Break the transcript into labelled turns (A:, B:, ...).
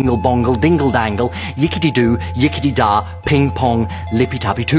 A: Dingle bongle, dingle dangle, yickety doo, yickety da, ping pong, lippy tappy too.